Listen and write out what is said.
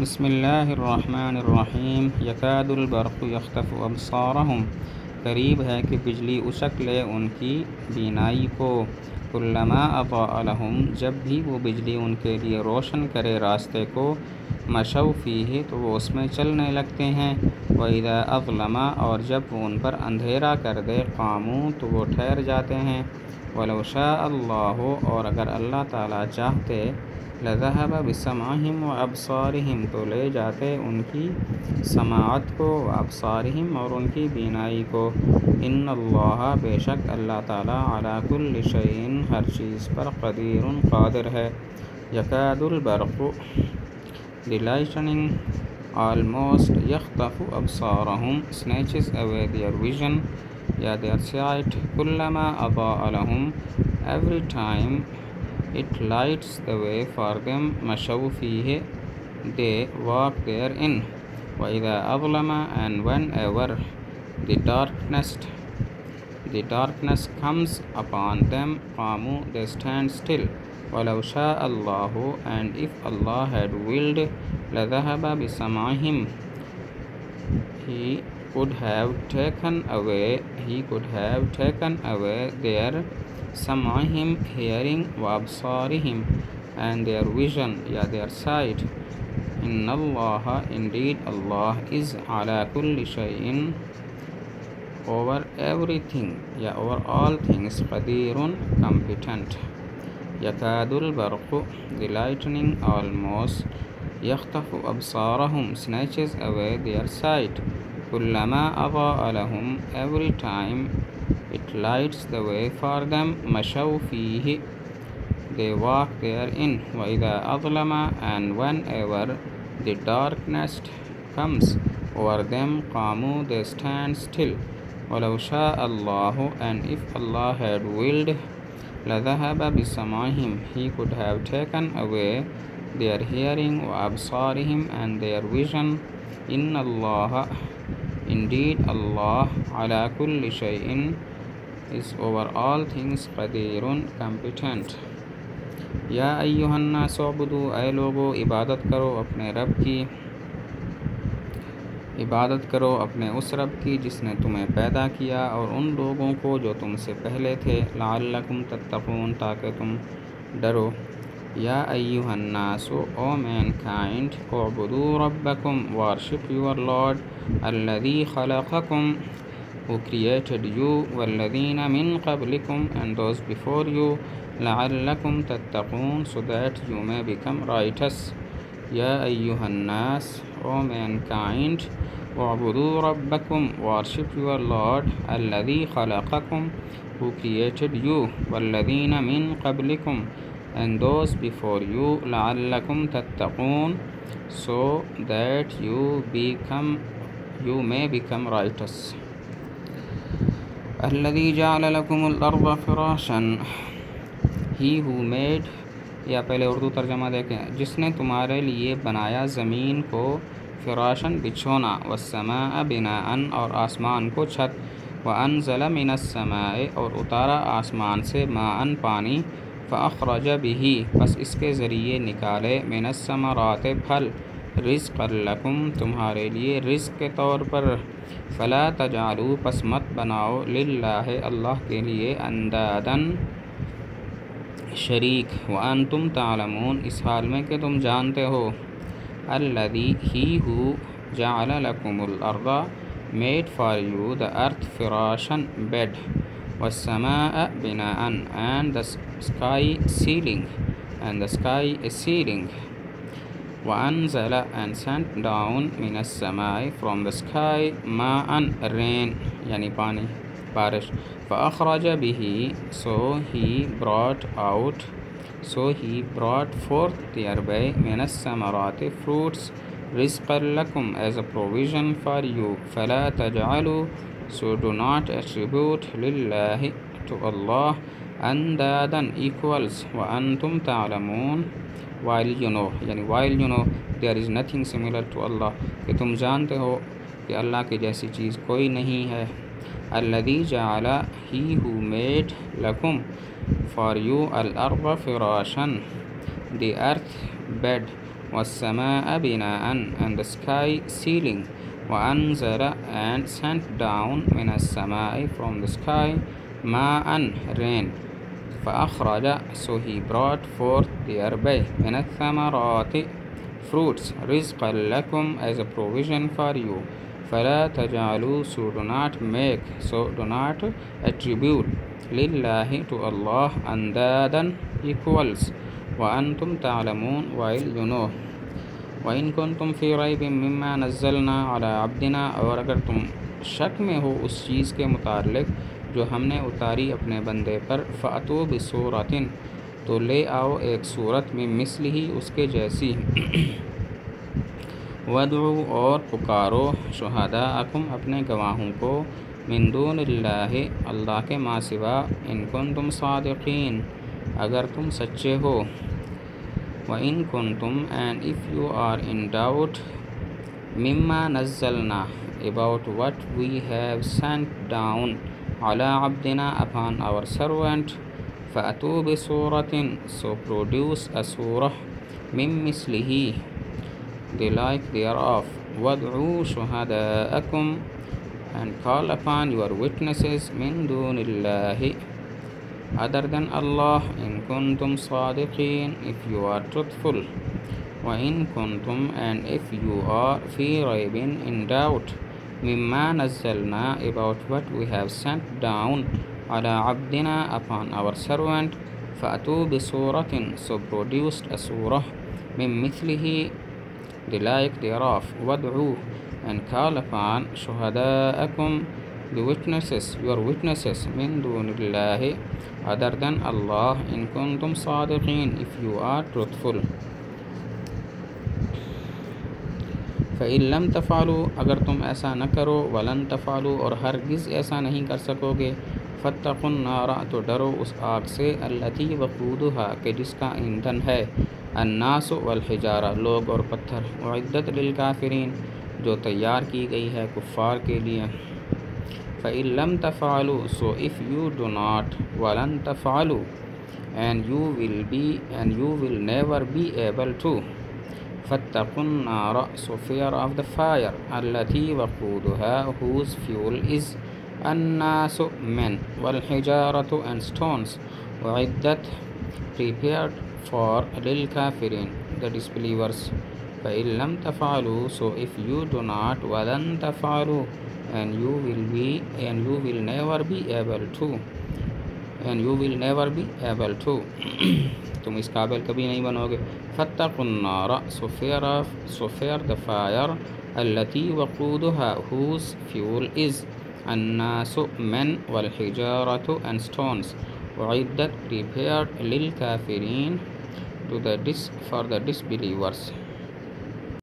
بسم اللہ الرحمن الرحیم۔ یکاد البرق یخطف ابصارہم۔ قریب ہے کہ بجلی اشک لے ان کی بینائی کو۔ کلما اضاء لہم۔ جب بھی وہ بجلی ان کے لیے روشن کرے راستے کو مشو فیہ تو وہ اس میں چلنے لگتے ہیں۔ وَإِذَا أَظْلَمَ۔ اور جب وہ ان پر اندھیرا کر دے قاموا تو وہ ٹھہر جاتے ہیں۔ وَلَوْ شَاءَ اللَّهُ۔ اور اگر اللہ تعالیٰ چاہتے لَذَهَبَ بِسَمْعِهِمْ وَأَبْصَارِهِمْ، تو لے جاتے ان کی سماعت کو وَأَبْصَارِهِمْ اور ان کی بینائی کو۔ ان اللہ بے شک اللہ تعالیٰ علی کل شیء ہر چیز پر قدیر قادر ہے۔ یکاد البرق the lightning almost يخطف أبصارهم snatches away their vision یا their sight كلما أضاء لهم۔ Every time it lights the way for them مشوا فيه they walk therein وإذا أظلم and whenever the darkness the darkness comes upon them قاموا they stand still وَلَوْ شَاءَ اللَّهُ and if Allah had willed لَذَهَبَ بِسَمْعِهِمْ he could have taken away he could have taken away their سمعهم hearing وأبصارهم and their vision yeah their sight إن الله indeed Allah is على كل شيء over everything yeah over all things Qadeer competent يكاد البرق the lightning almost يخطف أبصارهم snatches away their sight كلما أضاء لهم every time it lights the way for them مشوا فيه they walk therein وإذا أظلم and whenever the darkness comes over them قاموا they stand still ولو شاء الله and if Allah had willed لذهب بسمعهم he could have taken away their hearing وأبصارهم and their vision إن الله indeed Allah على كل شيء Is over all things Qadeer competent. یا ایوہ الناس عبدو اے لوگو عبادت کرو اپنے رب کی عبادت کرو اپنے اس رب کی جس نے تمہیں پیدا کیا اور ان لوگوں کو جو تم سے پہلے تھے لعلکم تتقون تاکہ تم ڈرو یا ایوہ الناس او مین کائنڈ اعبدو ربکم worship your lord الذي خلقکم who created you والذین من قبلکم and those before you لعلکم تتقون so that you may become righteous یا ایوہ الناس أو مین کائنڈ اعبدو ربکم worship your lord الذي خلقکم who created you والذین من قبلکم and those before you لعلکم تتقون so that you become you may become righteous الذي جعل لكم الأرض فراشا. He who made یا پہلے اردو ترجمہ دیکھیں. جس نے تمہارے لیے بنایا زمین کو فراشن بچھونا. والسماء بناء، اور آسمان کو چھت. وانزل من السماء، اور اتارا آسمان سے ماء پانی. فاخرج به پس اس کے ذریعے نکالے. من الثمرات پھل. رزق لکم، تمہارے لیے رزق کے طور پر۔ فلا تجعلوا، پس مت بناؤ۔ للہ، اللہ کے لیے اندادن شریک۔ وانتم تعلمون، اس حال میں کہ تم جانتے ہو۔ الذي he who جعل لكم الارض made for you the earth فراشن bed والسماء بناء، and the sky ceiling and the sky ceiling وأنزل and sent down من السماء from the sky ماء rain يعني پانی بارش فأخرج به so he brought out so he brought forth thereby من الثمرات fruits رزقا لكم as a provision for you فلا تجعلوا so do not attribute لله to Allah اندادا equals وأنتم تعلمون while you know یعنی while you know there is nothing similar to Allah کہ تم جانتے ہو کہ اللہ کی جیسی چیز کوئی نہیں ہے الذي جعل he who made لكم for you الأرض فراشا the earth bed والسماء بناء and the sky ceiling وأنزل and sent down من السماء from the sky ماء rain فأخرج so he brought forth thereby من الثمرات. fruits رزقا لكم as a provision for you. فلا تجعلوا so do not make so do not attribute لله to Allah أندادا equals. وأنتم تعلمون while you know. وإن كنتم في ريب مما نزلنا على عبدنا اور اگر تم شک میں ہو اس چیز کے متعلق جو ہم نے اتاری اپنے بندے پر، فاتو بصورتن، تو لے آؤ ایک صورت میں مثل ہی اس کے جیسی۔ ودعو اور پکارو شہدا اکم اپنے گواہوں کو۔ من دون اللہ اللہ کے ماں سوا ان کن تم صادقین، اگر تم سچے ہو۔ وَإِن كُنْتُمْ and if you are in doubt mama نزلنا، about what we have sent down على عبدنا upon our servant فأتوا بسورة so produce a surah من مثله the like thereof وادعوا شهداءكم and call upon your witnesses من دون الله other than Allah in kuntum Sadiqain if you are truthful وإن كنتم and if you are في ريب in doubt mama نزلنا about what we have sent down على عبدنا upon our servant فأتوا بسورة so produced a surah من مثله the like thereof وادعوا and call upon شهداءكم the witnesses your witnesses من دون الله other than Allah in kuntum Sadiqain if you are truthful فَإِن لَمْ تَفْعَلُوا، اگر تم ایسا نہ کرو، ولن تفعلوا، اور ہرگز ایسا نہیں کر سکو گے۔ فَاتَّقُوا النَّارَ، تو ڈرو اس آگ سے۔ التي وقودها کہ جس کا ایندھن ہے۔ الناس والحجارہ لوگ اور پتھر۔ وعدت للکافرین جو تیار کی گئی ہے کفار کے لیے۔ فَإِن لَمْ تَفْعَلُوا so if you do not وَلَن تَفْعَلُوا۔ And you will be and you will never be able to فَاتَّقُوا النَّارَ so fear of the fire التي وقودها whose fuel is الناس men والحجارة and stones وعدت prepared for للكافرين the disbelievers فَإِن لَمْ تَفْعَلُوا so if you do not وَلَن تَفْعَلُوا and you will be and you will never be able to and you will never be able to تم اس قابل کبھی نہیں بنو گے فتق النار سفیر سفیر دفائر التي وقودها ہوس فیول إز. الناس من والحجارة and stones. وعدت prepared للكافرين to the dis for the disbelievers.